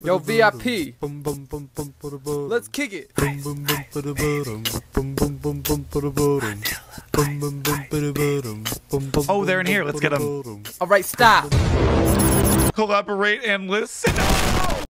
Yo, VIP. Let's kick it. Oh, they're in here. Let's get them. All right, stop. Collaborate and listen.